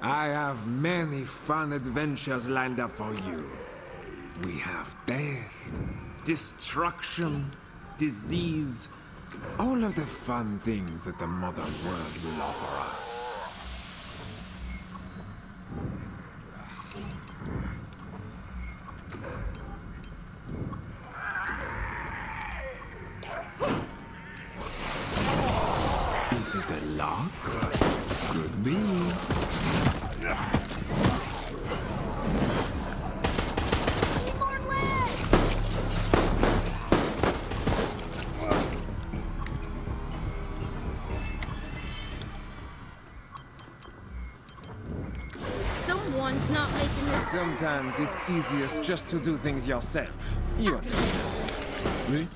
I have many fun adventures lined up for you. We have death, destruction, disease, all of the fun things that the modern world will offer us. Is it a lock? Could be. Someone's not making this. Sometimes it's easiest just to do things yourself. You understand. Me?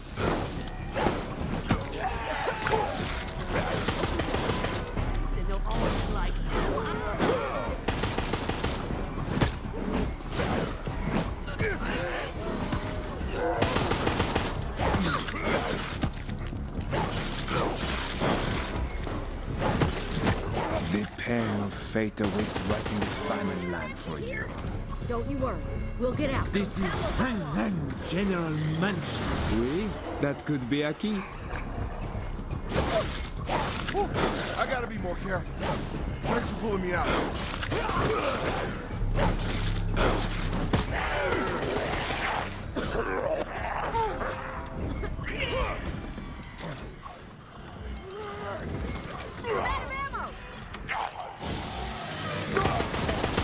The of fate awaits writing the final line for you. Don't you worry. We'll get out. This is Hangman General Mansion. Oui, that could be a key. I gotta be more careful. Thanks for pulling me out.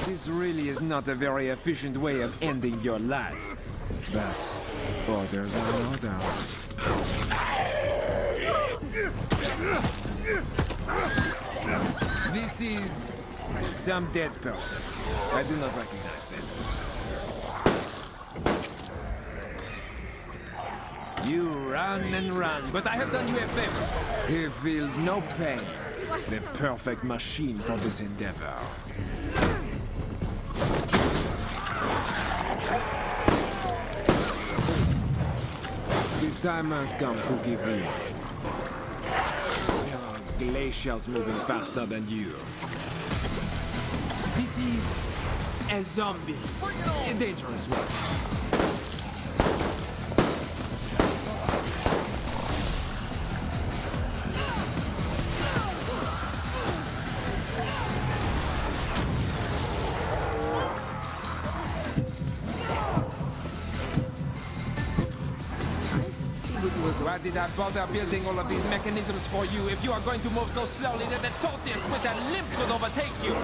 This really is not a very efficient way of ending your life. But orders are orders. This is some dead person. I do not recognize them. You run and run, but I have done you a favor. He feels no pain. The perfect machine for this endeavor. The time has come to give in. There are glaciers moving faster than you. This is a zombie. A dangerous one. Why did I bother building all of these mechanisms for you if you are going to move so slowly that the tortoise with a limp could overtake you?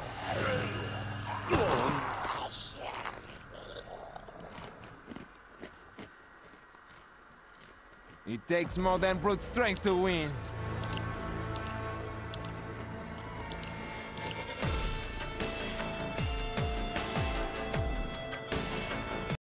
It takes more than brute strength to win.